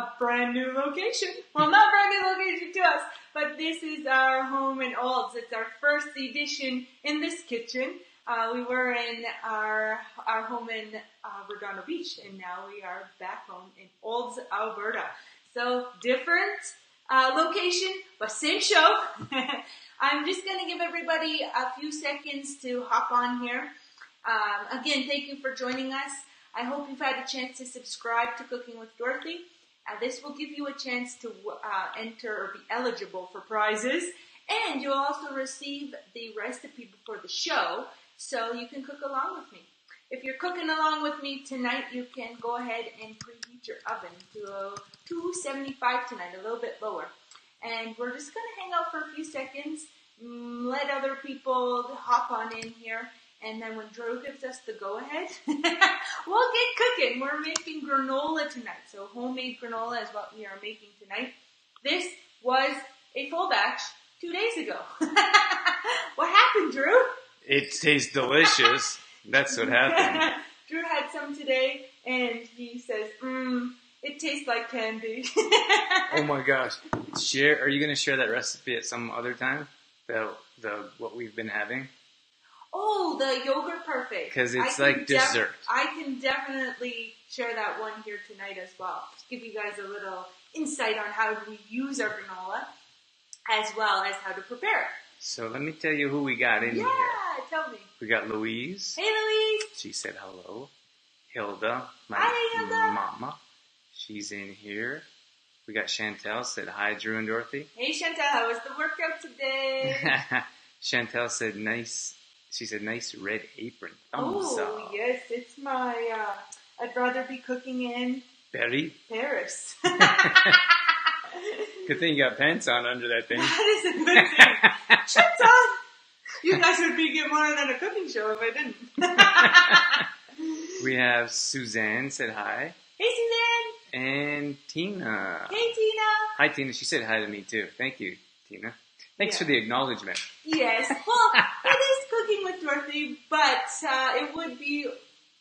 a brand new location. Well, not brand new location to us, but this is our home in Olds. It's our first edition in this kitchen. Uh, we were in our our home in uh, Redondo Beach, and now we are back home in Olds, Alberta. So different uh, location, but same show. I'm just going to give everybody a few seconds to hop on here. Um, again, thank you for joining us. I hope you've had a chance to subscribe to Cooking with Dorothy. Uh, this will give you a chance to uh, enter or be eligible for prizes, and you'll also receive the recipe before the show, so you can cook along with me. If you're cooking along with me tonight, you can go ahead and preheat your oven to 275 tonight, a little bit lower. And we're just going to hang out for a few seconds, mm, let other people hop on in here, and then when Drew gives us the go ahead, we'll get cooking. We're making granola tonight. So homemade granola is what we are making tonight. This was a full batch two days ago. what happened, Drew? It tastes delicious. That's what happened. Drew had some today and he says, mmm, it tastes like candy. oh my gosh. Share, are you going to share that recipe at some other time? The, the, what we've been having? Oh, the yogurt parfait. Because it's like def- dessert. I can definitely share that one here tonight as well. Just give you guys a little insight on how we use our granola, as well as how to prepare it. So let me tell you who we got in yeah, here. Yeah, tell me. We got Louise. Hey, Louise. She said hello. Hilda, my hi, Hilda. mama. She's in here. We got Chantel said hi, Drew and Dorothy. Hey, Chantel. How was the workout today? Chantel said nice she a "Nice red apron." Thumbs oh up. yes, it's my. Uh, I'd rather be cooking in Berry. Paris. good thing you got pants on under that thing. That is a good thing. Shut up. You guys would be getting more than a cooking show if I didn't. we have Suzanne said hi. Hey Suzanne. And Tina. Hey Tina. Hi Tina. She said hi to me too. Thank you, Tina. Thanks yeah. for the acknowledgement. Yes. Well, it is cooking with Dorothy, but uh, it would be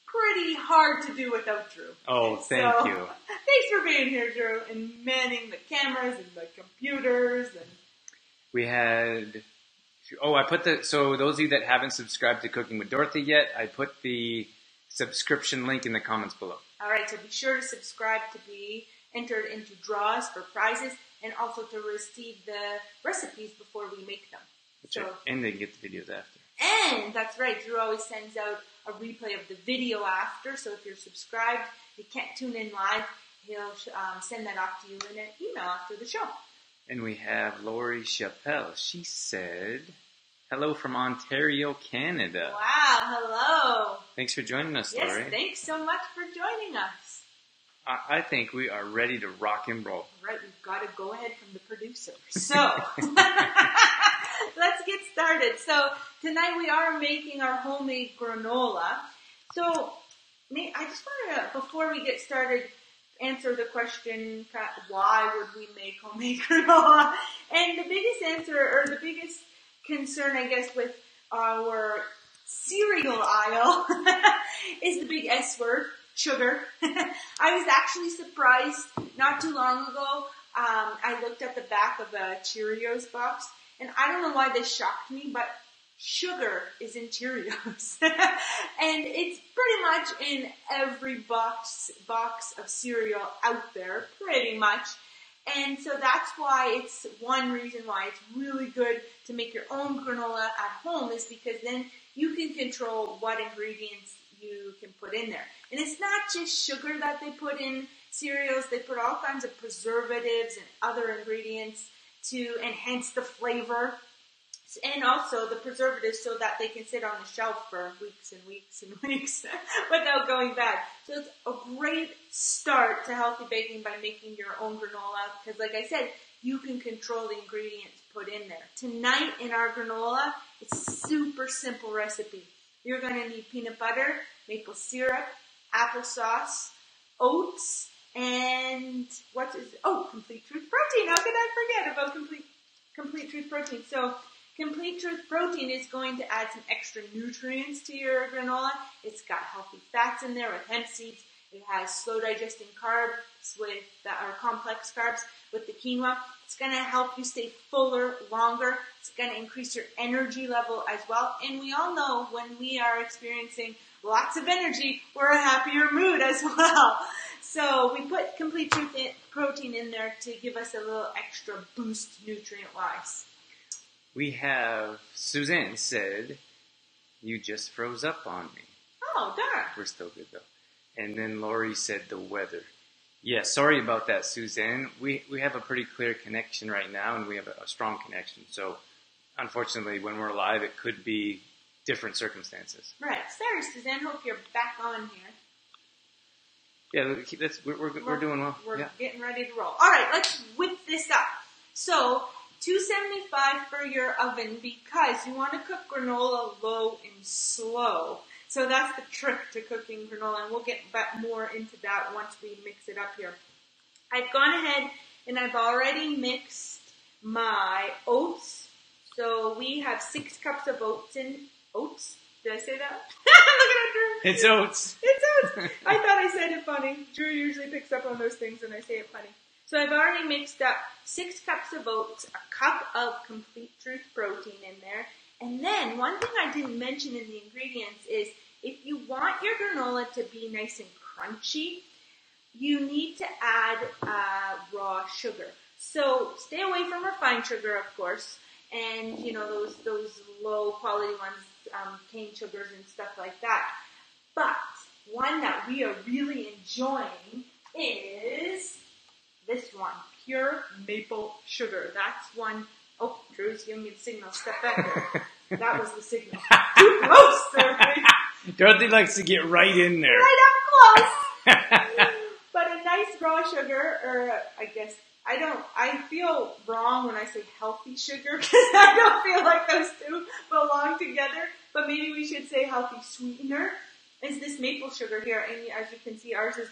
pretty hard to do without Drew. Oh, thank so, you. Thanks for being here, Drew, and manning the cameras and the computers and. We had. Oh, I put the. So those of you that haven't subscribed to Cooking with Dorothy yet, I put the subscription link in the comments below. All right, so be sure to subscribe to be entered into draws for prizes and also to receive the recipes before we make them. So, and they get the videos after. And that's right, Drew always sends out a replay of the video after. So if you're subscribed, you can't tune in live. He'll um, send that off to you in an email after the show. And we have Lori Chappelle. She said, "Hello from Ontario, Canada." Wow, hello. Thanks for joining us, yes, Lori. Thanks so much for joining us. I think we are ready to rock and roll. Right, we've got to go ahead from the producer. So, let's get started. So, tonight we are making our homemade granola. So, I just want to, before we get started, answer the question, why would we make homemade granola? And the biggest answer, or the biggest concern, I guess, with our cereal aisle is the big S word sugar. I was actually surprised not too long ago. Um, I looked at the back of a Cheerios box, and I don't know why this shocked me, but sugar is in Cheerios, and it's pretty much in every box box of cereal out there, pretty much. And so that's why it's one reason why it's really good to make your own granola at home is because then you can control what ingredients you can put in there. And it's not just sugar that they put in cereals, they put all kinds of preservatives and other ingredients to enhance the flavor. And also the preservatives so that they can sit on the shelf for weeks and weeks and weeks without going bad. So it's a great start to healthy baking by making your own granola because like I said, you can control the ingredients put in there. Tonight in our granola, it's a super simple recipe. You're going to need peanut butter, maple syrup, applesauce, oats, and what is oh complete truth protein? How could I forget about complete complete truth protein? So Complete Truth Protein is going to add some extra nutrients to your granola. It's got healthy fats in there with hemp seeds. It has slow digesting carbs with are complex carbs with the quinoa. It's going to help you stay fuller longer. It's going to increase your energy level as well. And we all know when we are experiencing lots of energy, we're a happier mood as well. So we put complete truth in, protein in there to give us a little extra boost nutrient wise. We have Suzanne said, "You just froze up on me." Oh darn! We're still good though. And then Lori said, "The weather." Yeah, sorry about that, Suzanne. We we have a pretty clear connection right now, and we have a, a strong connection. So, unfortunately, when we're live, it could be different circumstances. Right. Sorry, Suzanne. Hope you're back on here. Yeah, that's, we're, we're, we're doing well. We're yeah. getting ready to roll. All right, let's whip this up. So, 275 for your oven because you want to cook granola low and slow. So that's the trick to cooking granola, and we'll get back more into that once we mix it up here. I've gone ahead and I've already mixed my oats. So we have six cups of oats in oats. Did I say that? Look at Drew. It's oats. It's oats. I thought I said it funny. Drew usually picks up on those things when I say it funny. So I've already mixed up six cups of oats, a cup of complete truth protein in there, and then one thing I didn't mention in the ingredients is if you want your granola to be nice and crunchy, you need to add uh, raw sugar. So stay away from refined sugar, of course, and you know those those low quality ones, um, cane sugars and stuff like that. But one that we are really enjoying is this one, pure maple sugar. That's one oh Drew's giving me the signal. Step back there. that was the signal. Too close, Dorothy. Dorothy likes to get right in there. Right up close. but a nice raw sugar, or I guess I don't. I feel wrong when I say healthy sugar because I don't feel like those two belong together. But maybe we should say healthy sweetener. Is this maple sugar here? And as you can see, ours is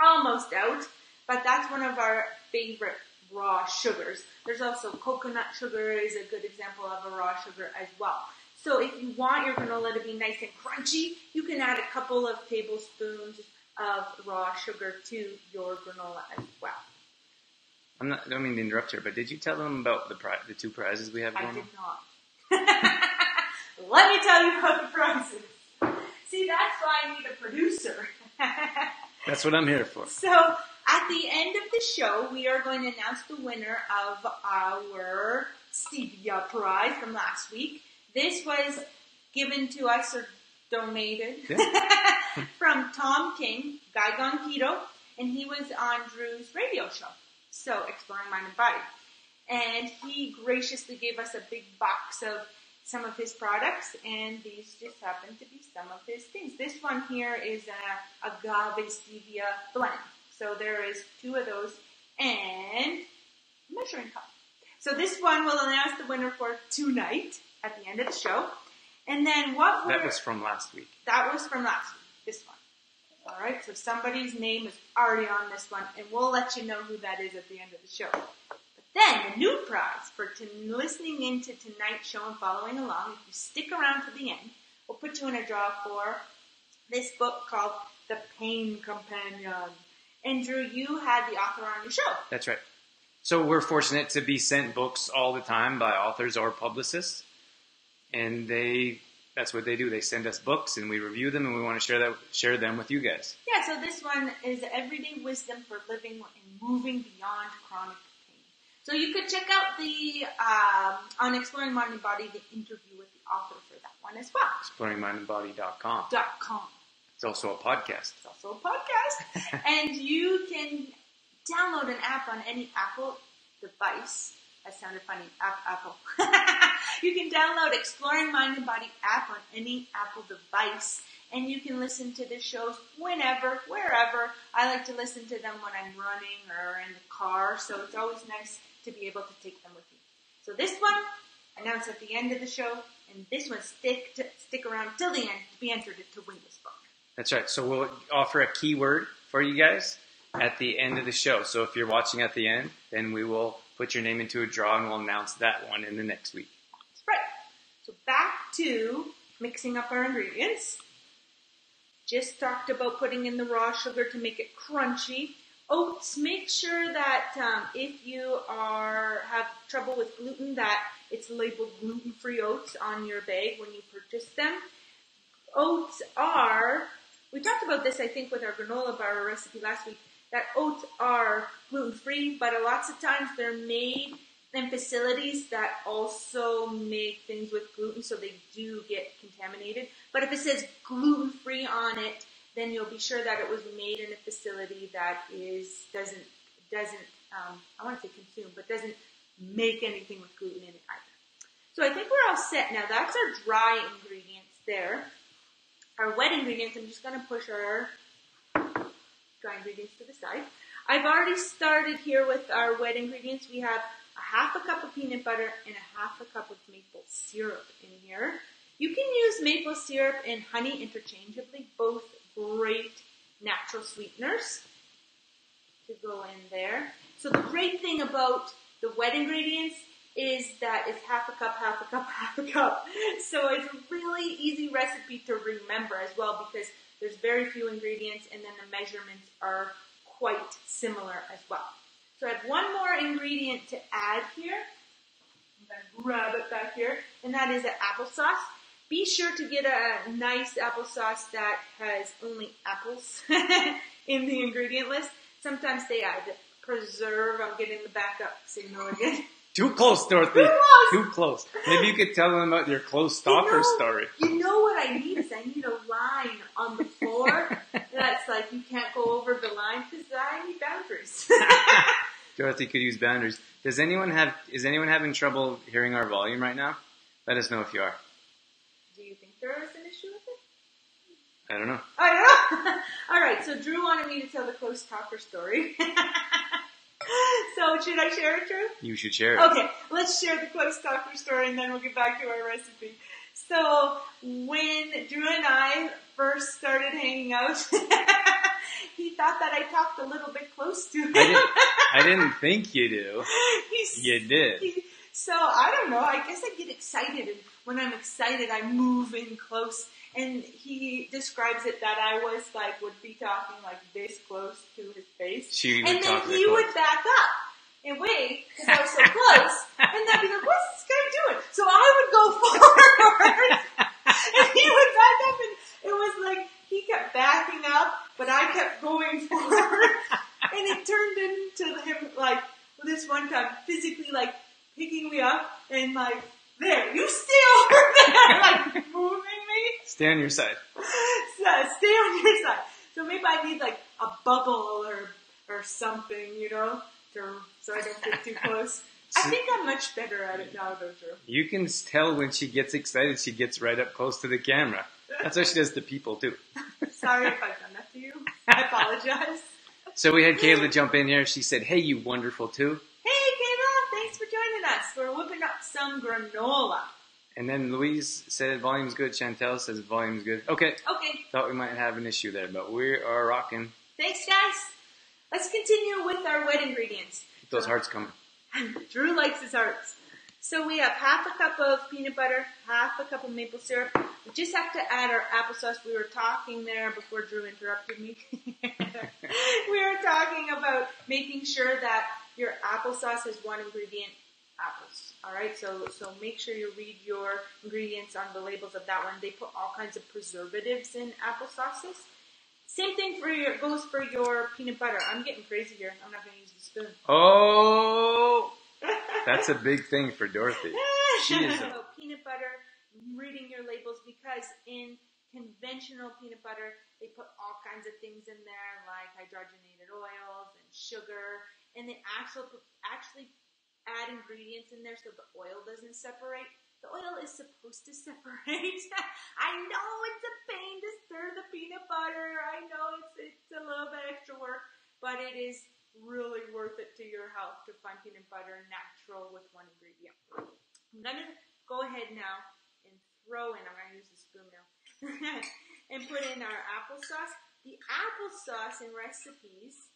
almost out. But that's one of our favorite raw sugars. There's also coconut sugar is a good example of a raw sugar as well. So if you want your granola to be nice and crunchy, you can add a couple of tablespoons of raw sugar to your granola as well. I'm not. I don't mean to interrupt here, but did you tell them about the pri- the two prizes we have going I did not. Let me tell you about the prizes. See, that's why I need a producer. That's what I'm here for. So at the end of the show, we are going to announce the winner of our Stevia prize from last week. This was given to us or donated from Tom King, Guy Gone Keto, and he was on Drew's radio show, so Exploring Mind and Body. And he graciously gave us a big box of some of his products, and these just happen to be some of his things. This one here is a agave stevia blend. So there is two of those and a measuring cup. So this one will announce the winner for tonight at the end of the show. And then what That was from last week. that was from last week, this one. All right, so somebody's name is already on this one, and we'll let you know who that is at the end of the show. But then the new prize for t- listening into tonight's show and following along, if you stick around to the end, we'll put you in a draw for this book called The Pain Companion. And Drew, you had the author on your show. That's right. So we're fortunate to be sent books all the time by authors or publicists, and they that's what they do. They send us books, and we review them, and we want to share that share them with you guys. Yeah, so this one is Everyday Wisdom for Living and Moving Beyond Chronic Pain. So you could check out the, um, on Exploring Mind and Body, the interview with the author for that one as well. ExploringMindandBody.com. Dot com. It's also a podcast. It's also a podcast. and you can download an app on any Apple device. That sounded funny. App, Apple. you can download Exploring Mind and Body app on any Apple device. And you can listen to the shows whenever, wherever. I like to listen to them when I'm running or in the car. So it's always nice to be able to take them with me. So this one, announced at the end of the show. And this one, stick, to, stick around till the end to be entered to win this book. That's right. So we'll offer a keyword for you guys at the end of the show. So if you're watching at the end, then we will put your name into a draw and we'll announce that one in the next week. That's So back to mixing up our ingredients. Just talked about putting in the raw sugar to make it crunchy. Oats, make sure that um, if you are have trouble with gluten, that it's labeled gluten-free oats on your bag when you purchase them. Oats are, we talked about this I think with our granola bar recipe last week, that oats are gluten-free, but a lots of times they're made in facilities that also make things with gluten, so they do get contaminated. But if it says gluten free on it, then you'll be sure that it was made in a facility that is doesn't doesn't um, I want to say consume, but doesn't make anything with gluten in it either. So I think we're all set now. That's our dry ingredients there. Our wet ingredients, I'm just going to push our dry ingredients to the side. I've already started here with our wet ingredients. We have a half a cup of peanut butter and a half a cup of maple syrup in here. You can use maple syrup and honey interchangeably, both great natural sweeteners to go in there. So the great thing about the wet ingredients is that it's half a cup, half a cup, half a cup. So it's a really easy recipe to remember as well because there's very few ingredients and then the measurements are quite similar as well. So I have one more ingredient to add here. I'm to grab it back here, and that is an applesauce. Be sure to get a nice applesauce that has only apples in the ingredient list. Sometimes they add preserve. I'm getting the backup signal again. Too close, Dorothy. Too close. Too close. Maybe you could tell them about your close talker you know, story. You know what I need is I need a line on the floor that's like you can't go over the line because I need boundaries. Dorothy could use boundaries. Does anyone have? Is anyone having trouble hearing our volume right now? Let us know if you are. Do you think there is an issue with it? I don't know. I don't know. All right, so Drew wanted me to tell the close talker story. So should I share it, Drew? You should share it. Okay, let's share the close talker story and then we'll get back to our recipe. So when Drew and I first started hanging out, he thought that I talked a little bit close to him. I didn't, I didn't think you do. He's- You did. he- so I don't know. I guess I get excited, and when I'm excited, I move in close. And he describes it that I was like would be talking like this close to his face, She and then he that would back up and wait because I was so close, and they'd be like, "What's this guy doing?" So I would go forward, and he would back up, and it was like he kept backing up, but I kept going forward, and it turned into him like this one time physically like picking me up and like there, you stay over there, like moving me. Stay on your side. So, stay on your side. So maybe I need like a bubble or or something, you know, to, so I don't get too close. I think I'm much better at it now, though, Drew. You can tell when she gets excited, she gets right up close to the camera. That's what she does to people too. Sorry if I've done that to you. I apologize. So we had Kayla jump in here. She said, "Hey, you wonderful too." Hey, Kayla, thanks for joining us. We're whipping up some granola. And then Louise said volume's good. Chantel says volume's good. Okay, Okay, thought we might have an issue there, but we are rocking. thanks, guys. Let's continue with our wet ingredients. Those hearts coming. Drew likes his hearts. So we have half a cup of peanut butter, half a cup of maple syrup. We just have to add our applesauce. We were talking there before Drew interrupted me. we were talking about making sure that your applesauce has one ingredient, apples. All right, so so make sure you read your ingredients on the labels of that one. They put all kinds of preservatives in applesauces. Same thing for your goes for your peanut butter. I'm getting crazy here. I'm not going to use the spoon. Oh, that's a big thing for Dorothy. She is a- So peanut butter, reading your labels because in conventional peanut butter, they put all kinds of things in there like hydrogenated oils and sugar, and they actually actually add ingredients in there so the oil doesn't separate. The oil is supposed to separate. I know it's a pain to stir the peanut butter. I know it's it's a little bit extra work, but it is really worth it to your health to find peanut butter natural with one ingredient. I'm gonna go ahead now and throw in. I'm gonna use the spoon now and put in our applesauce. The applesauce in recipes,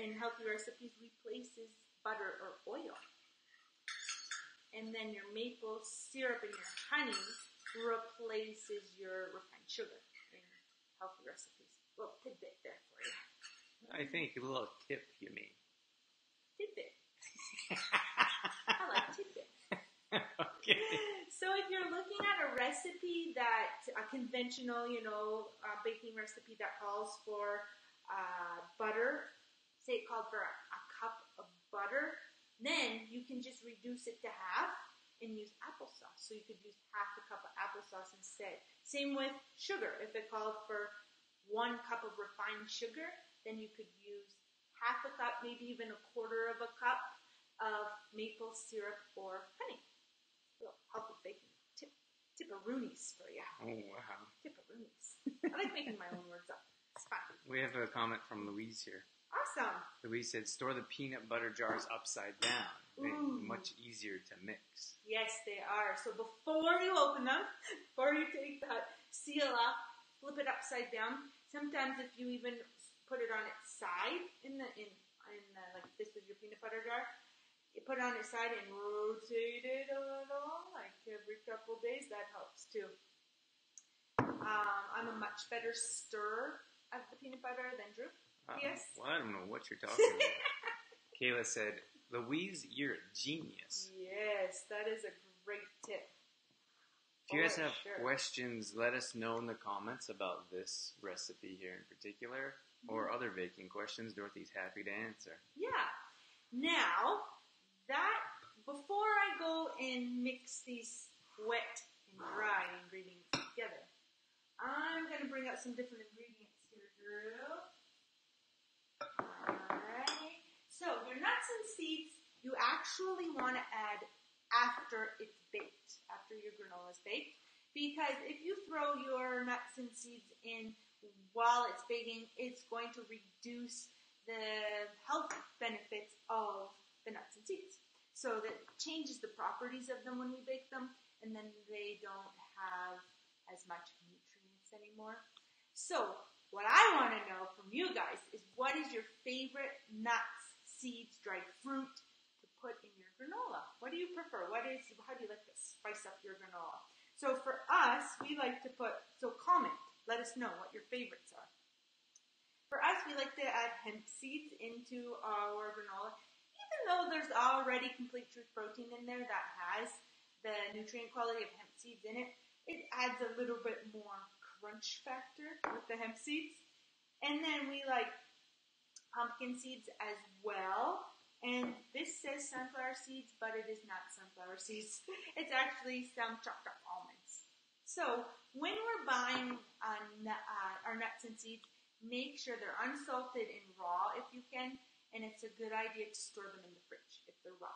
in healthy recipes, replaces butter or oil. And then your maple syrup and your honey replaces your refined sugar in healthy recipes. Little tidbit there for you. I think a little tip you mean. Tidbit. I like tidbit. okay. So if you're looking at a recipe that a conventional, you know, uh, baking recipe that calls for uh, butter, say it called for a, a cup of butter, then you can just reduce it to half and use applesauce. So you could use half a cup of applesauce instead. Same with sugar. If it called for one cup of refined sugar, then you could use half a cup, maybe even a quarter of a cup of maple syrup or honey. A little healthy baking tip, tipperoonies for you. Oh wow. Tipperoonies. I like making my own words up. It's fun. We have a comment from Louise here. Awesome. Louise said, "Store the peanut butter jars upside down. They're much easier to mix." Yes, they are. So before you open them, before you take that seal off, flip it upside down. Sometimes if you even put it on its side in the in in the, like this is your peanut butter jar, you put it on its side and rotate it a little, like every couple days. That helps too. Um, I'm a much better stir of the peanut butter than Drew. Uh, Yes. Well, I don't know what you're talking about. Kayla said, "Louise, you're a genius." Yes, that is a great tip. If you guys have sure. questions, let us know in the comments about this recipe here in particular, or Mm-hmm. other baking questions. Dorothy's happy to answer. Yeah. Now, that, before I go and mix these wet and dry ingredients together, I'm going to bring out some different ingredients here, Drew. Alright. So, your nuts and seeds, you actually want to add after it's baked, after your granola is baked. Because if you throw your nuts and seeds in while it's baking, it's going to reduce the health benefits of the nuts and seeds. So that changes the properties of them when we bake them, and then they don't have as much nutrients anymore. So, what I want to know from you guys is what is your favorite nuts, seeds, dried fruit to put in your granola? What do you prefer? What is how do you like to spice up your granola? So for us, we like to put so comment. Let us know what your favorites are. For us, we like to add hemp seeds into our granola, even though there's already complete truth protein in there that has the nutrient quality of hemp seeds in it. It adds a little bit more crunch factor with the hemp seeds. And then we like pumpkin seeds as well. And this says sunflower seeds, but it is not sunflower seeds. It's actually some chopped up almonds. So when we're buying uh, uh, our nuts and seeds, make sure they're unsalted and raw if you can. And it's a good idea to store them in the fridge if they're raw.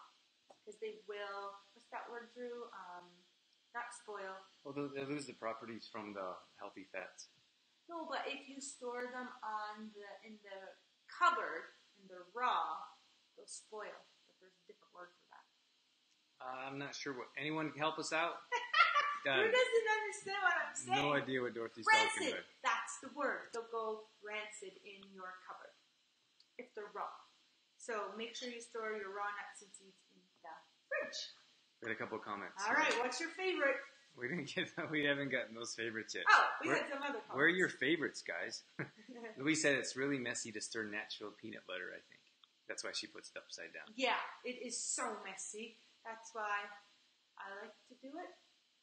Because they will, what's that word, Drew? Um, not spoil. Well, they lose the properties from the healthy fats. No, but if you store them on the in the cupboard and they're raw, they'll spoil. But there's a different word for that. Uh, I'm not sure what anyone can help us out. Who doesn't understand what I'm saying? no idea what Dorothy's talking Rancid. about. That's the word. They'll go rancid in your cupboard if they're raw. So make sure you store your raw nuts and seeds in the fridge. Had a couple comments. All right. What's your favorite? We didn't get. We haven't gotten those favorites yet. Oh, we Where- had some other. Comments. Where are your favorites, guys? Louise said it's really messy to stir natural peanut butter. I think that's why she puts it upside down. Yeah, it is so messy. That's why I like to do it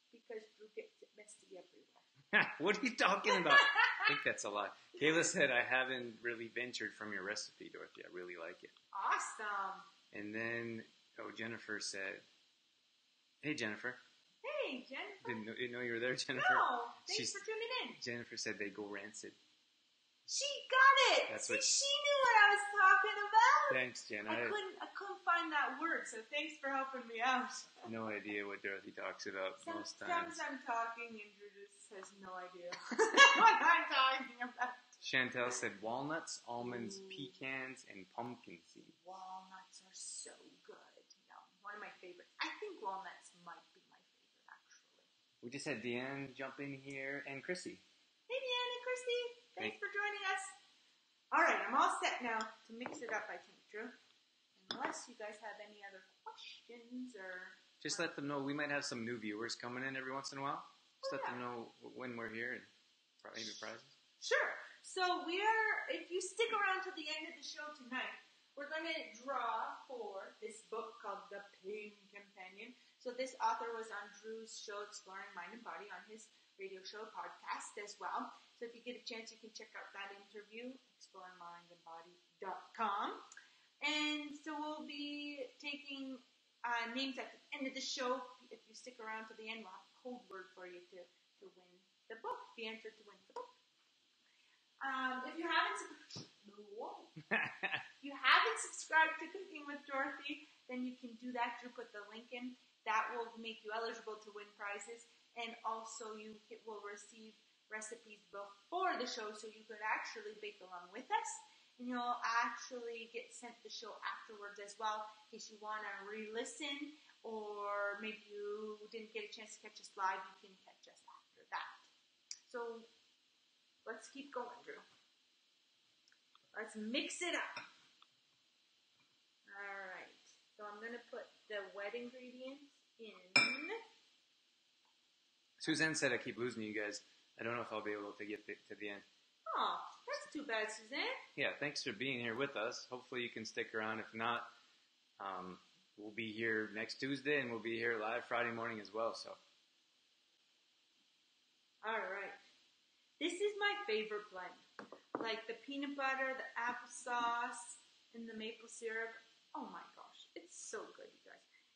because Drew gets it messy everywhere. what are you talking about? I think that's a lot. Kayla said I haven't really ventured from your recipe, Dorothy. I really like it. Awesome. And then, oh, Jennifer said, "Hey, Jennifer, Hey, Jennifer. didn't know, didn't know you were there, Jennifer." No, thanks She's- for tuning in. Jennifer said they go rancid. She got it. That's See, what- she knew what I was talking about. Thanks, Jen. I I couldn't, I couldn't find that word, so thanks for helping me out. no idea what Dorothy talks about Some- most times. Sometimes I'm talking and Drew just has no idea what I'm talking about. Chantel said walnuts, almonds, pecans, and pumpkin seeds. Walnuts are so good. No, one of my favorites. I think walnuts might be my favorite, actually. We just had Deanne jump in here and Chrissy. Hey, Deanne and Christy. Thanks Hey. for joining us. All right, I'm all set now to mix it up, I think, Drew. Unless you guys have any other questions or Just let them know we might have some new viewers coming in every once in a while. Just Oh, let them know when we're here and maybe prizes. Sure. So we are, if you stick around to the end of the show tonight, we're going to draw for this book called The Pain Companion. So this author was on Drew's show, Exploring Mind and Body, on his radio show podcast as well. So if you get a chance, you can check out that interview, exploringmindandbody.com. And so we'll be taking uh, names at the end of the show. If you stick around to the end, we'll have a code word for you to, to win the book, be entered to win the book. Um, if you haven't, if you haven't subscribed to Cooking with Dorothy, then you can do that. Drew put the link in. That will make you eligible to win prizes, and also you will receive recipes before the show, so you could actually bake along with us, and you'll actually get sent the show afterwards as well, in case you want to re-listen, or maybe you didn't get a chance to catch us live. You can catch us after that. So let's keep going, Drew. Let's mix it up. All right. So I'm gonna put the wet ingredients in. Suzanne said I keep losing you guys. I don't know if I'll be able to get the, to the end. Oh, that's too bad, Suzanne. Yeah, thanks for being here with us. Hopefully you can stick around. If not, um, we'll be here next Tuesday and we'll be here live Friday morning as well. So All right. This is my favorite blend. Like the peanut butter, the applesauce, and the maple syrup. Oh my gosh, it's so good.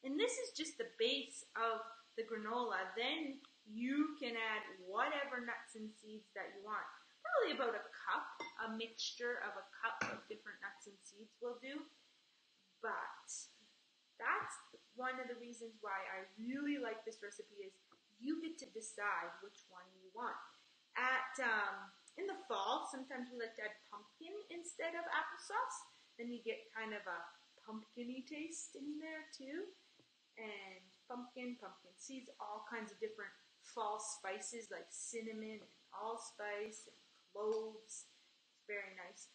And this is just the base of the granola. Then you can add whatever nuts and seeds that you want. Probably about a cup, a mixture of a cup of different nuts and seeds will do. But that's one of the reasons why I really like this recipe is you get to decide which one you want. At um, in the fall, sometimes we like to add pumpkin instead of applesauce. Then you get kind of a pumpkiny taste in there too. And pumpkin, pumpkin seeds, all kinds of different fall spices like cinnamon and allspice and cloves. It's very nice.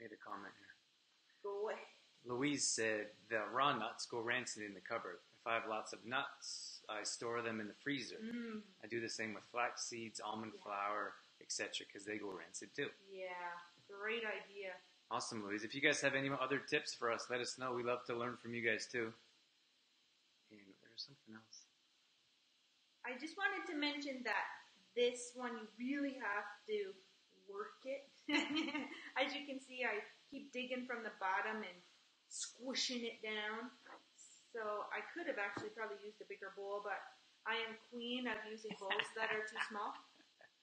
I had a comment here. Go away. Louise said the raw nuts go rancid in the cupboard. If I have lots of nuts, I store them in the freezer. Mm, I do the same with flax seeds, almond Yeah. flour, etc., because they go rancid too. yeah, great idea. Awesome, Louise. If you guys have any other tips for us, let us know. We love to learn from you guys too. And there's something else. I just wanted to mention that this one you really have to work it. As you can see, I keep digging from the bottom and squishing it down. So I could have actually probably used a bigger bowl, but I am queen of using bowls that are too small.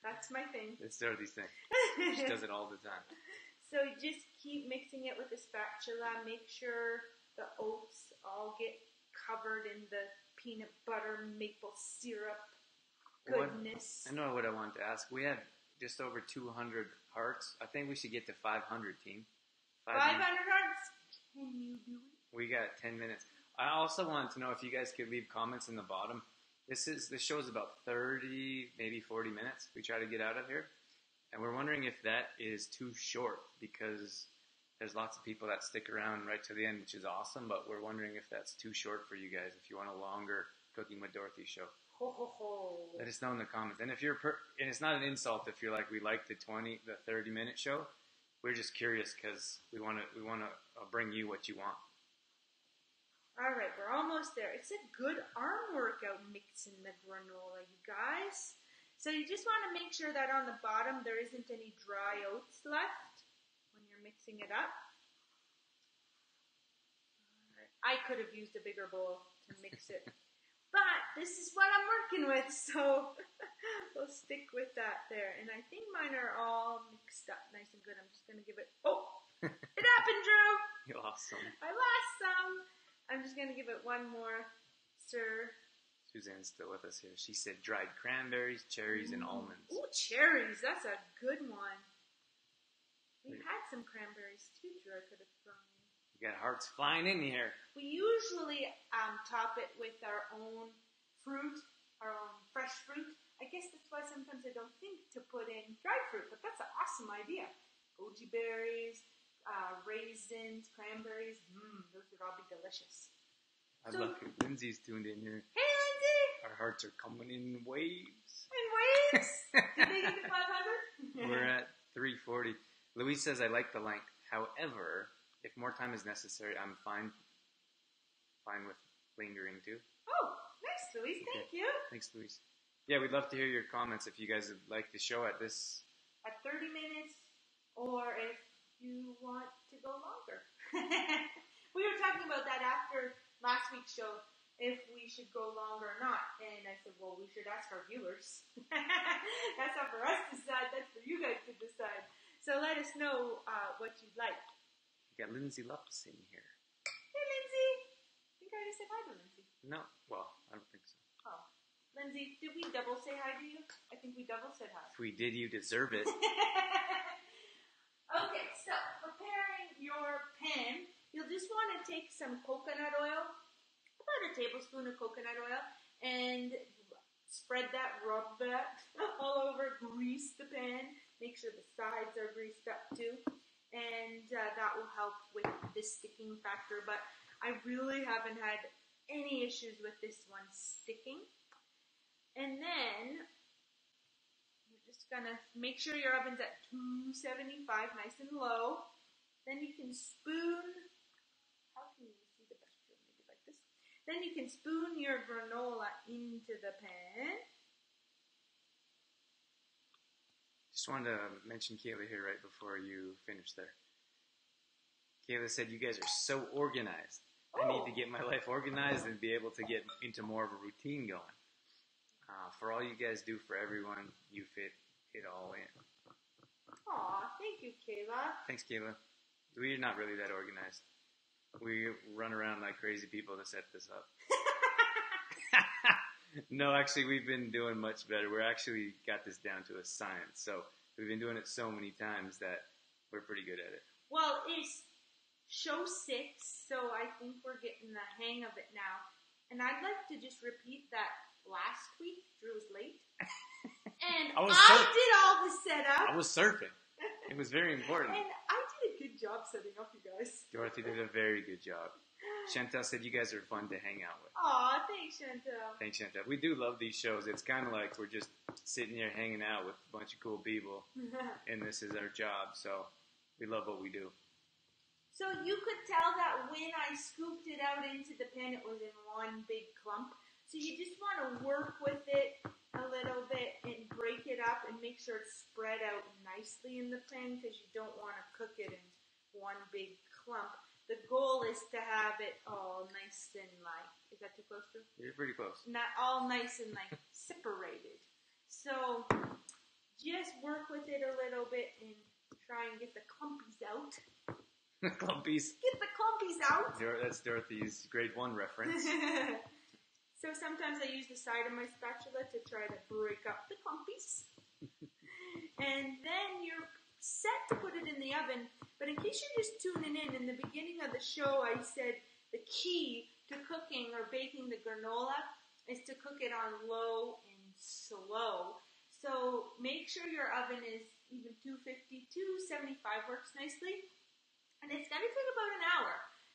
That's my thing. It's Dorothy's thing. She does it all the time. So you just keep mixing it with a spatula. Make sure the oats all get covered in the peanut butter maple syrup What- goodness. I know what I wanted to ask. We have just over 200 hearts. I think we should get to 500, team. Five 500 hearts. Can you do it? We got 10 minutes. I also wanted to know if you guys could leave comments in the bottom. This is this show is about 30, maybe 40 minutes. We try to get out of here, and we're wondering if that is too short because there's lots of people that stick around right to the end, which is awesome. But we're wondering if that's too short for you guys. If you want a longer Cooking with Dorothy show, Ho ho ho. let us know in the comments. And if you're per- and it's not an insult if you're like we like the 20, the 30 minute show. We're just curious because we want to we want to uh, bring you what you want. All right, we're almost there. It's a good arm workout mixing the granola, you guys. So you just want to make sure that on the bottom there isn't any dry oats left mixing it up. I could have used a bigger bowl to mix it, but this is what I'm working with, so we'll stick with that there. And I think mine are all mixed up nice and good. I'm just gonna give it. Oh, it happened, Drew. You're awesome. I lost some. I'm just gonna give it one more stir. Suzanne's still with us here. She said dried cranberries, cherries, and almonds. Oh, cherries. That's a good one. We had some cranberries too, Drew. I could have thrown in. You got hearts flying in here. We usually um, top it with our own fruit, our own fresh fruit. I guess that's why sometimes I don't think to put in dried fruit, but that's an awesome idea. Goji berries, uh, raisins, cranberries. Mmm, those would all be delicious. I So- love it. Lindsay's tuned in here. Hey, Lindsay! Our hearts are coming in waves. In waves! Did they get to 500? We're at 340. Louise says, I like the length. However, if more time is necessary, I'm fine fine with lingering too. Oh, nice, Louise. Thank you. Thanks, Louise. Yeah, we'd love to hear your comments if you guys would like to show at this. At 30 minutes, or if you want to go longer. we were talking about that after last week's show, if we should go longer or not. And I said, well, we should ask our viewers. That's not for us to decide. That's for you guys to decide. So let us know uh, what you'd like. We got Lindsay Lupps in here. Hey, Lindsay. I think I already said hi to Lindsay. No, well, I don't think so. Oh. Lindsay, did we double say hi to you? I think we double said hi. If we did, you deserve it. okay, so preparing your pan, you'll just want to take some coconut oil, about a tablespoon of coconut oil, and spread that, rub that all over, grease the pan, make sure the sides are greased up too, and uh, that will help with the sticking factor. But I really haven't had any issues with this one sticking. And then you're just gonna make sure your oven's at 275, nice and low. Then you can spoon. How can you see the picture? Maybe like this. Then you can spoon your granola into the pan. Just wanted to mention Kayla here right before you finish there. Kayla said, You guys are so organized. I need to get my life organized and be able to get into more of a routine going. Uh, for all you guys do for everyone, you fit it all in. Aw, thank you, Kayla. Thanks, Kayla. We're not really that organized. We run around like crazy people to set this up. no, actually, we've been doing much better. We're actually got this down to a science. So we've been doing it so many times that we're pretty good at it. Well, it's show six, so I think we're getting the hang of it now. And I'd like to just repeat that last week, Drew was late. And I I, was so- did all the setup. I was surfing. It was very important. And I did a good job setting up, you guys. Dorothy did a very good job. Chantel said you guys are fun to hang out with. Aw, thanks, Chantel. Thanks, Chantel. We do love these shows. It's kind of like we're just sitting here hanging out with a bunch of cool people, and this is our job. So we love what we do. so you could tell that when I scooped it out into the pan, it was in one big clump. So you just want to work with it a little bit and break it up and make sure it's spread out nicely in the pan because you don't want to cook it in one big clump. The goal is to have it all nice and like, is that too close to? You're pretty close. not all nice and like separated. So just work with it a little bit and try and get the clumpies out. Clumpies. Get the clumpies out. Dor- That's Dorothy's grade one reference. so sometimes I use the side of my spatula to try to break up the clumpies. and then you're set to put it in the oven. But in case you're just tuning in, in the beginning of the show, I said the key to cooking or baking the granola is to cook it on low and slow. So make sure your oven is even 250, 275 works nicely. And it's going to take about an hour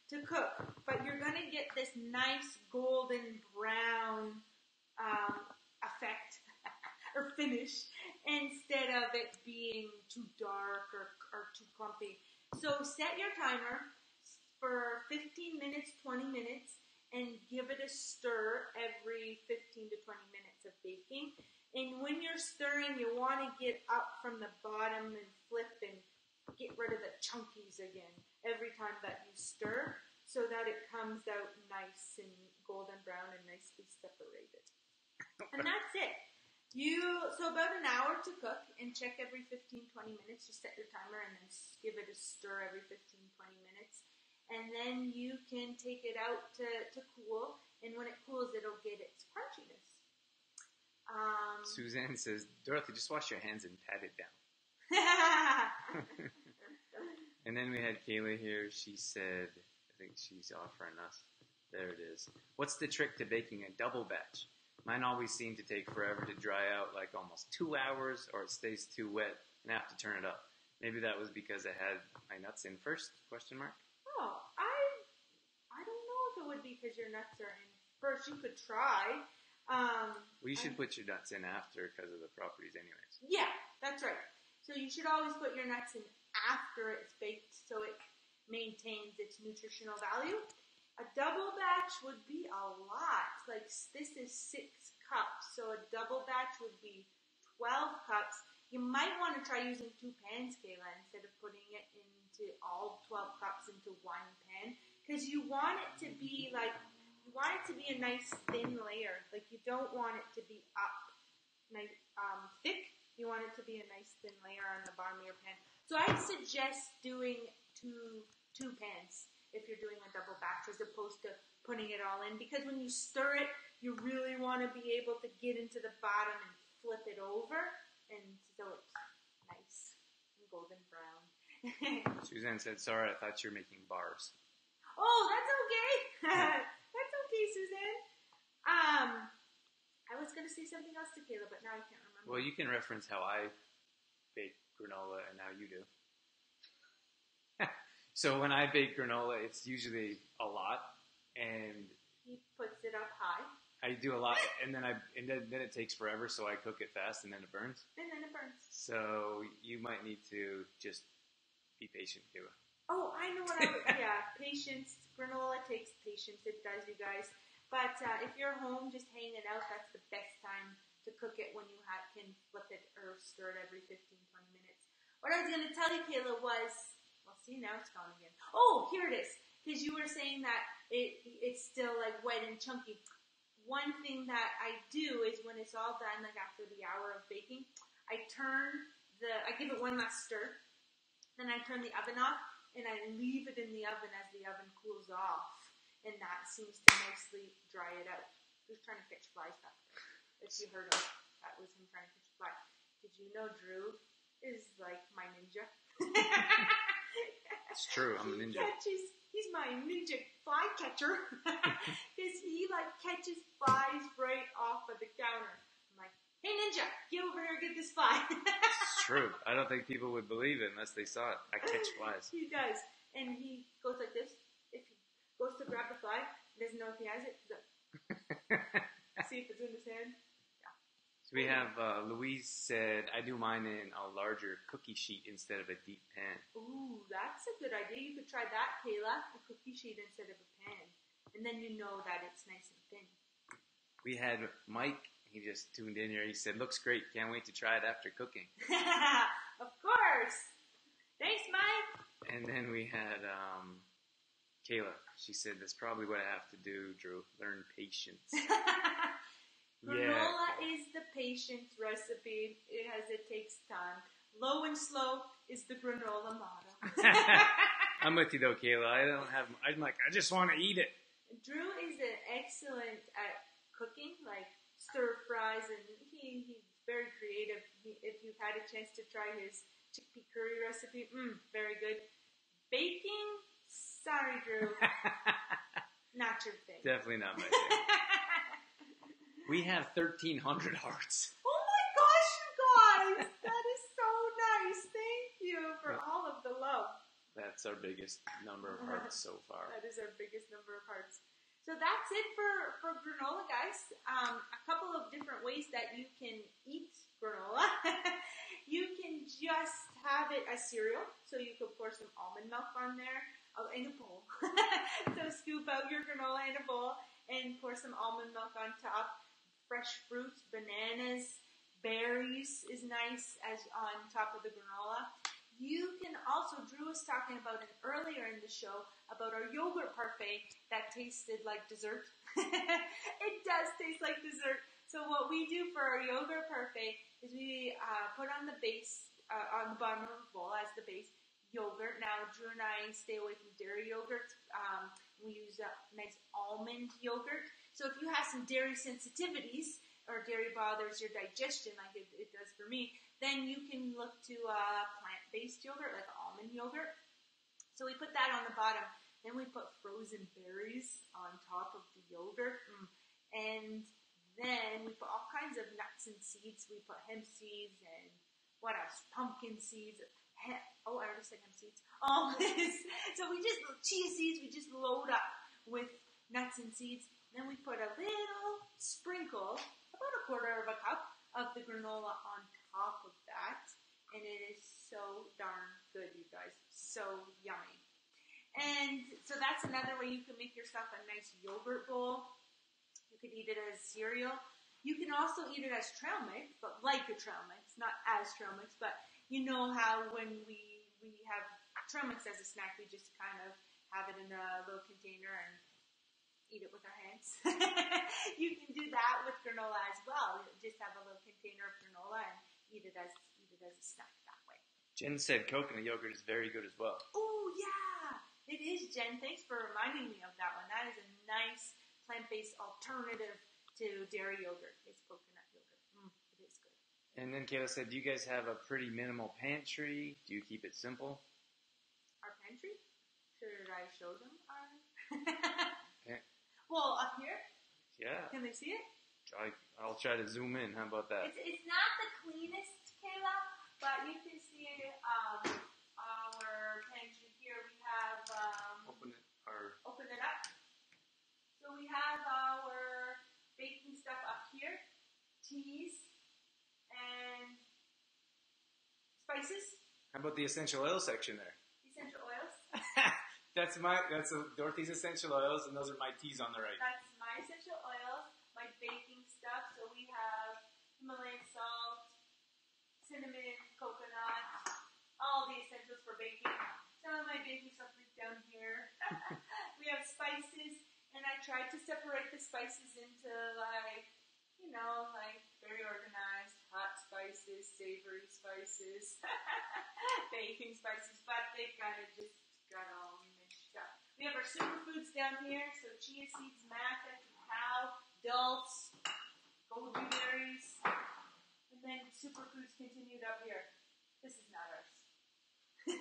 to cook, but you're going to get this nice golden brown um, effect or finish instead of it being too dark or, or too clumpy. So set your timer for 15 minutes, 20 minutes, and give it a stir every 15 to 20 minutes of baking. And when you're stirring, you want to get up from the bottom and flip and get rid of the chunkies again every time that you stir so that it comes out nice and golden brown and nicely separated. And that's it. You so about an hour to cook and check every 15 20 minutes. Just set your timer and then give it a stir every 15 20 minutes. And then you can take it out to, to cool. And when it cools, it'll get its crunchiness. Um, Suzanne says, Dorothy, just wash your hands and pat it down. And then we had Kayla here. She said, I think she's offering us. There it is. What's the trick to baking a double batch? Mine always seem to take forever to dry out, like almost two hours, or it stays too wet and I have to turn it up. Maybe that was because I had my nuts in first? Question mark. Oh, I I don't know if it would be because your nuts are in first. You could try. Um, Well, you should I- put your nuts in after because of the properties, anyways. yeah, that's right. So you should always put your nuts in after it's baked so it maintains its nutritional value. A double batch would be a lot. Like this is six cups, so a double batch would be 12 cups. You might want to try using two pans, Kayla, instead of putting it into all 12 cups into one pan. Because you want it to be like, you want it to be a nice thin layer. Like you don't want it to be up nice, um, thick. You want it to be a nice thin layer on the bottom of your pan. So I suggest doing two two pans if you're doing a double batch as opposed to putting it all in because when you stir it, you really want to be able to get into the bottom and flip it over, and so it's nice and golden brown. Suzanne said, "Sorry, I thought you were making bars." Oh, that's okay. that's okay, Suzanne. Um, I was going to say something else to Caleb, but now I can't remember. Well, you can reference how I bake granola and how you do. So when I bake granola, it's usually a lot, and he puts it up high, I do a lot, and then I and then, then it takes forever, so I cook it fast, and then it burns. and then it burns. So you might need to just be patient, Kayla. Oh, I know what I would. yeah, patience. Granola takes patience. It does, you guys. But uh, if you're home just hanging out, that's the best time to cook it when you have, can flip it or stir it every 15, 20 minutes. What I was going to tell you, Kayla, was see now it's gone again. Oh, here it is. Because you were saying that it it's still like wet and chunky. One thing that I do is when it's all done, like after the hour of baking, I turn the I give it one last stir. Then I turn the oven off and I leave it in the oven as the oven cools off, and that seems to nicely dry it out. Who's trying to catch flies back there? If you heard him, that was him trying to catch fly. Did you know Drew is like my ninja? It's true. I'm a ninja. catches. He's my ninja fly catcher because he like catches flies right off of the counter. I'm like, hey ninja, get over here, and get this fly. It's true. I don't think people would believe it unless they saw it. I catch flies. He does, and he goes like this. If he goes to grab the fly, doesn't know if he has it. Like, See if it's in his hand. So we have uh, Louise said, "I do mine in a larger cookie sheet instead of a deep pan." Ooh, that's a good idea. You could try that, Kayla. A cookie sheet instead of a pan, and then you know that it's nice and thin. We had Mike. He just tuned in here. He said, "Looks great. Can't wait to try it after cooking." of course. Thanks, Mike. And then we had um, Kayla. She said, "That's probably what I have to do, Drew. Learn patience." Granola is the patience recipe. It has it takes time. Low and slow is the granola motto. I'm with you though, Kayla. I don't have. I'm like, I just want to eat it. Drew is an excellent at cooking, like stir fries, and he, he's very creative. He, if you've had a chance to try his chickpea curry recipe, mm, very good. Baking, sorry, Drew, not your thing. Definitely not my thing. We have 1,300 hearts. Oh my gosh, you guys! That is so nice. Thank you for all of the love. That's our biggest number of hearts so far. That is our biggest number of hearts. So that's it for, for granola, guys. Um, a couple of different ways that you can eat granola. you can just have it as cereal. So you could pour some almond milk on there oh, in a bowl. so scoop out your granola in a bowl and pour some almond milk on top. Fresh fruits, bananas, berries is nice as on top of the granola. You can also, Drew was talking about it earlier in the show about our yogurt parfait that tasted like dessert. it does taste like dessert. So what we do for our yogurt parfait is we uh, put on the base, uh, on the bottom of the bowl as the base, yogurt. Now, Drew and I stay away from dairy yogurt. Um, we use a nice almond yogurt. So if you have some dairy sensitivities or dairy bothers your digestion like it, it does for me, then you can look to uh, plant-based yogurt like almond yogurt. So we put that on the bottom. Then we put frozen berries on top of the yogurt. Mm. And then we put all kinds of nuts and seeds. We put hemp seeds and what else? Pumpkin seeds. Oh, I already said hemp seeds. All this. so we just, chia seeds, we just load up with nuts and seeds. Then we put a little sprinkle, about a quarter of a cup of the granola on top of that. And it is so darn good, you guys. So yummy. And so that's another way you can make yourself a nice yogurt bowl. You could eat it as cereal. You can also eat it as trail mix, but like a trail mix, not as trail mix, but you know how when we, we have trail mix as a snack, we just kind of have it in a little container and eat it with our hands. you can do that with granola as well. Just have a little container of granola and eat it as eat it as a snack that way. Jen said coconut yogurt is very good as well. Oh yeah, it is, Jen. Thanks for reminding me of that one. That is a nice plant-based alternative to dairy yogurt. It's coconut yogurt. Mm, it is good. And then Kayla said, "Do you guys have a pretty minimal pantry? Do you keep it simple?" Our pantry? Should I show them our? Well, up here, Yeah, can they see it? I, I'll try to zoom in. How about that? It's, it's not the cleanest, Kayla, but you can see um, our pantry here. We have um, Open it. Or open it up. So we have our baking stuff up here, teas and spices, how about the essential oil section there? essential oils. that's my that's a, Dorothy's essential oils, and those are my teas on the right. That's my essential oils, my baking stuff. So we have Himalayan salt, cinnamon, coconut, all the essentials for baking. Some of my baking stuff is down here. we have spices, and I tried to separate the spices into like, you know, like very organized, hot spices, savory spices, baking spices, but they kind of just got all. We have our superfoods down here, so chia seeds, maca, cacao, dulse, goji berries, and then superfoods continued up here. This is not ours.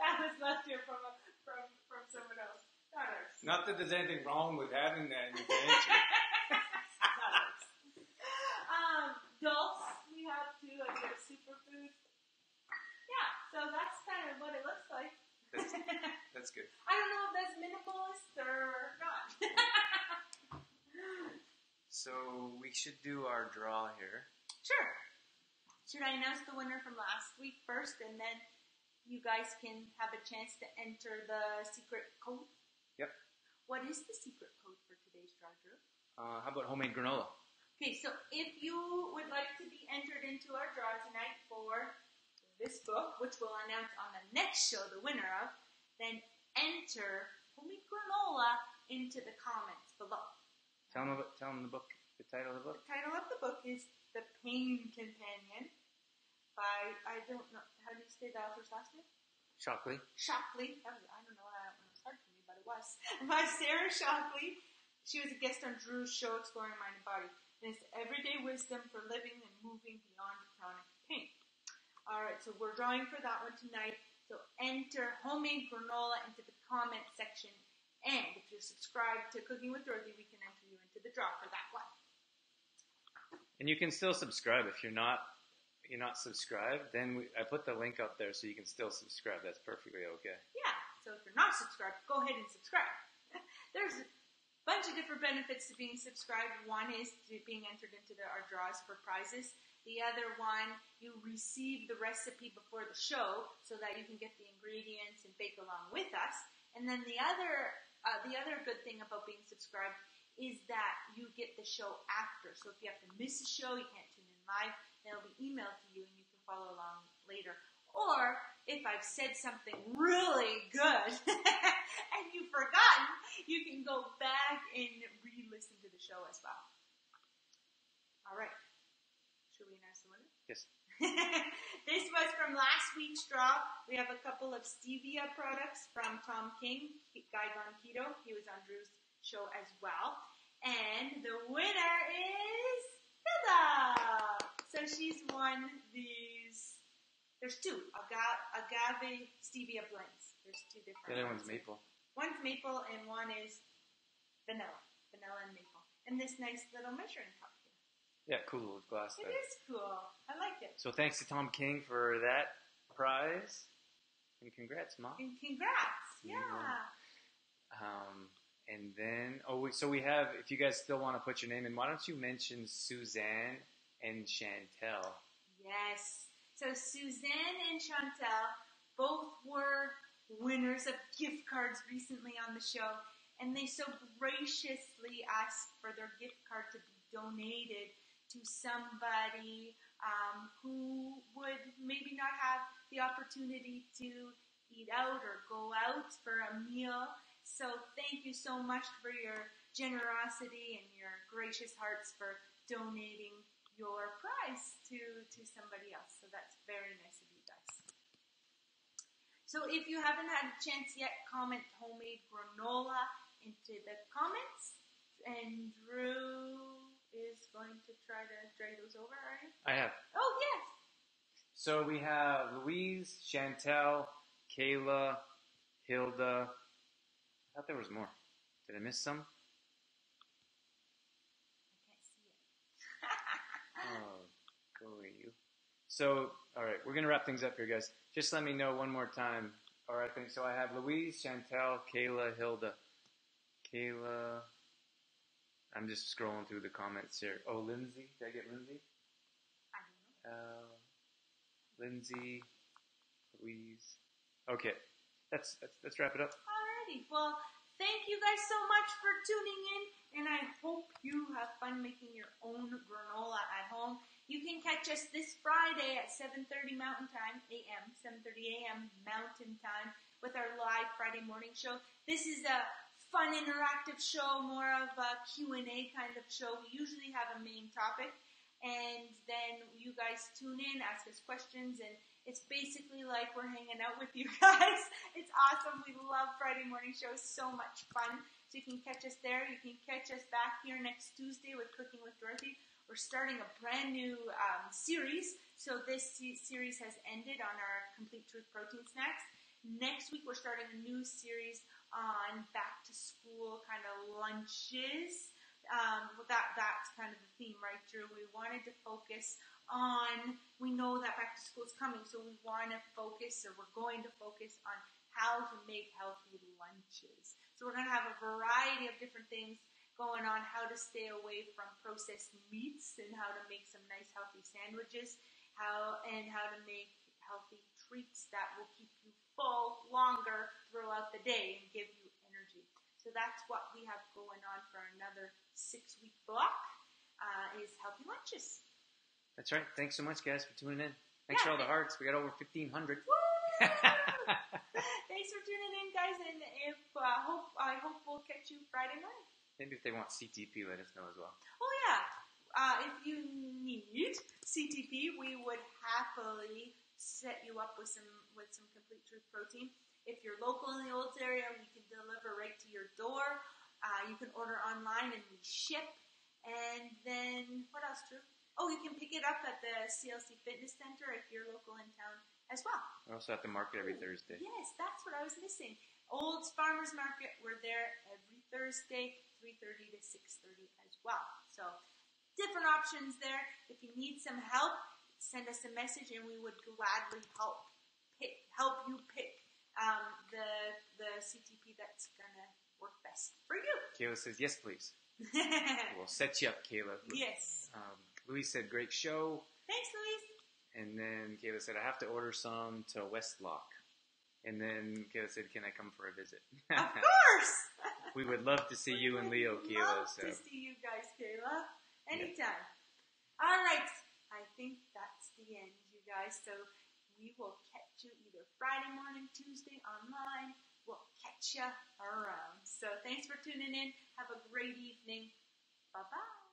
that was left here from a, from from someone else. Not ours. Not that there's anything wrong with having that in your pantry. Not ours. Um, dulse we have too. Like we have superfoods. Yeah, so that's kind of what it looks like. That's, that's good. I don't know if that's minimalist or not. So we should do our draw here. sure. Should I announce the winner from last week first, and then you guys can have a chance to enter the secret code? Yep. What is the secret code for today's draw, Drew? Uh, how about homemade granola? Okay, so if you would like to be entered into our draw tonight for this book, which we'll announce on the next show the winner of, then enter homemade granola into the comments below. Tell them about, tell them the book, the title of the book. The title of the book is The Pain Companion by, I don't know, how do you say the author's last name? Shockley. Shockley. Was, I don't know that one was hard for me, but it was. By Sarah Shockley. She was a guest on Drew's show, Exploring Mind and Body. And it's everyday wisdom for living and moving beyond chronic pain. Alright, so we're drawing for that one tonight. So enter homemade granola into the comment section. And if you're subscribed to Cooking with Dorothy, we can enter you into the draw for that one. And you can still subscribe if you're not you're not subscribed. Then we, I put the link up there so you can still subscribe. That's perfectly okay. Yeah, so if you're not subscribed, go ahead and subscribe. There's a bunch of different benefits to being subscribed. One is to being entered into the, our draws for prizes. The other one, you receive the recipe before the show so that you can get the ingredients and bake along with us. And then the other, uh, the other good thing about being subscribed is that you get the show after. So if you have to miss a show, you can't tune in live, it'll be emailed to you and you can follow along later. Or if I've said something really good and you've forgotten, you can go back and re-listen to the show as well. All right. Should we announce the winner? Yes. this was from last week's draw. We have a couple of stevia products from Tom King, Guide on Keto. He was on Drew's show as well. And the winner is Hilda. So she's won these. There's two aga- agave stevia blends. There's two different. The other ones. one's maple. One's maple and one is vanilla. Vanilla and maple. And this nice little measuring cup. Yeah, cool glass It is cool. I like it. So thanks to Tom King for that prize. And congrats, Mom. And congrats. Yeah. Um, and then, oh, we, so we have, if you guys still want to put your name in, why don't you mention Suzanne and Chantel? Yes. So Suzanne and Chantel both were winners of gift cards recently on the show, and they so graciously asked for their gift card to be donated to somebody um, who would maybe not have the opportunity to eat out or go out for a meal. So thank you so much for your generosity and your gracious hearts for donating your prize to, to somebody else. So that's very nice of you guys. So if you haven't had a chance yet, comment homemade granola into the comments. And Drew is going to try to drag those over, are you? I have. Oh, yes. So we have Louise, Chantel, Kayla, Hilda. I thought there was more. Did I miss some? I can't see it. Oh, go away, you. So, all right, we're gonna wrap things up here, guys. Just let me know one more time. All right, so. I have Louise, Chantel, Kayla, Hilda, Kayla. I'm just scrolling through the comments here. Oh, Lindsay. Did I get Lindsay? I don't know. Uh, Lindsay, Louise. Okay, that's, that's let's wrap it up. Alrighty. Well, thank you guys so much for tuning in, and I hope you have fun making your own granola at home. You can catch us this Friday at 7:30 Mountain Time, a.m. 7:30 a.m. Mountain Time with our live Friday morning show. This is a fun interactive show, more of a Q&A kind of show. We usually have a main topic and then you guys tune in, ask us questions, and it's basically like we're hanging out with you guys. It's awesome. We love Friday morning shows. So much fun. So you can catch us there. You can catch us back here next Tuesday with Cooking with Dorothy. We're starting a brand new um, series. So this series has ended on our Complete Truth Protein Snacks. Next week we're starting a new series on back to school kind of lunches um, that that's kind of the theme, right, Drew? We wanted to focus on. We know that back to school is coming, so we want to focus, or we're going to focus on how to make healthy lunches. So we're going to have a variety of different things going on: how to stay away from processed meats, and how to make some nice healthy sandwiches, how and how to make healthy treats that will keep full longer throughout the day and give you energy. So that's what we have going on for another six week block uh, is healthy lunches. That's right. Thanks so much, guys, for tuning in. Thanks Yeah. for all the hearts. We got over 1,500. Thanks for tuning in, guys, and if uh, hope I hope we'll catch you Friday night. Maybe if they want CTP, let us know as well. Oh yeah, uh, if you need CTP, we would happily set you up with some with some complete truth protein. If you're local in the Olds area, we can deliver right to your door. Uh, you can order online and we ship. And then what else, Drew? Oh, you can pick it up at the CLC Fitness Center if you're local in town as well. We're also at the market every Thursday. Yes, that's what I was missing. Olds Farmers Market, we're there every Thursday, 3.30 to 6.30 as well. So different options there. If you need some help, send us a message and we would gladly help pick, help you pick um, the, the CTP that's going to work best for you. Kayla says, yes, please. We'll set you up, Kayla. yes. Um, Louise said, great show. Thanks, Louise. And then Kayla said, I have to order some to Westlock. And then Kayla said, can I come for a visit? Of course. we would love to see you and Leo, Kayla. Love So to see you guys, Kayla. Anytime. All right. I think you guys. So we will catch you either Friday morning, Tuesday online. We'll catch you around. So thanks for tuning in. Have a great evening. Bye bye.